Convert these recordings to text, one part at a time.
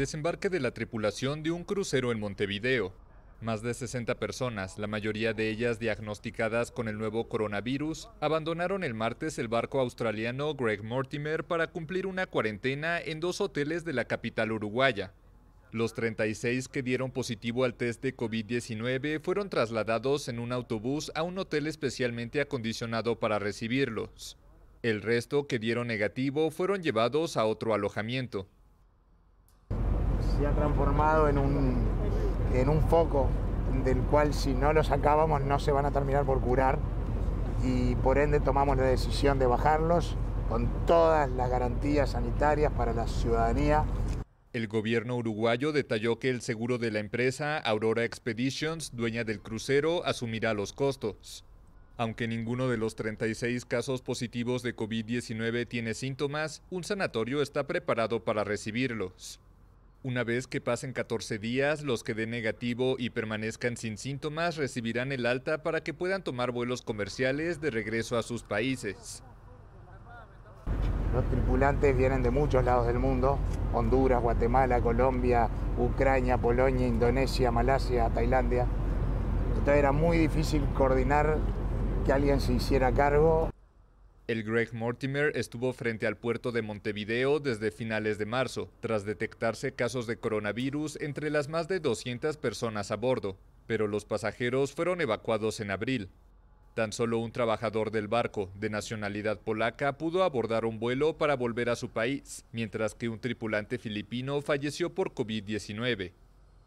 desembarque de la tripulación de un crucero en Montevideo. Más de 60 personas, la mayoría de ellas diagnosticadas con el nuevo coronavirus, abandonaron el martes el barco australiano Greg Mortimer para cumplir una cuarentena en dos hoteles de la capital uruguaya. Los 36 que dieron positivo al test de COVID-19 fueron trasladados en un autobús a un hotel especialmente acondicionado para recibirlos. El resto que dieron negativo fueron llevados a otro alojamiento se ha transformado en un, en un foco del cual si no lo sacábamos no se van a terminar por curar y por ende tomamos la decisión de bajarlos con todas las garantías sanitarias para la ciudadanía. El gobierno uruguayo detalló que el seguro de la empresa Aurora Expeditions, dueña del crucero, asumirá los costos. Aunque ninguno de los 36 casos positivos de COVID-19 tiene síntomas, un sanatorio está preparado para recibirlos. Una vez que pasen 14 días, los que den negativo y permanezcan sin síntomas recibirán el alta para que puedan tomar vuelos comerciales de regreso a sus países. Los tripulantes vienen de muchos lados del mundo, Honduras, Guatemala, Colombia, Ucrania, Polonia, Indonesia, Malasia, Tailandia. Entonces era muy difícil coordinar que alguien se hiciera cargo. El Greg Mortimer estuvo frente al puerto de Montevideo desde finales de marzo, tras detectarse casos de coronavirus entre las más de 200 personas a bordo, pero los pasajeros fueron evacuados en abril. Tan solo un trabajador del barco, de nacionalidad polaca, pudo abordar un vuelo para volver a su país, mientras que un tripulante filipino falleció por COVID-19.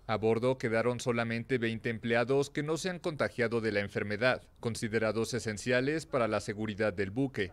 A bordo quedaron solamente 20 empleados que no se han contagiado de la enfermedad, considerados esenciales para la seguridad del buque.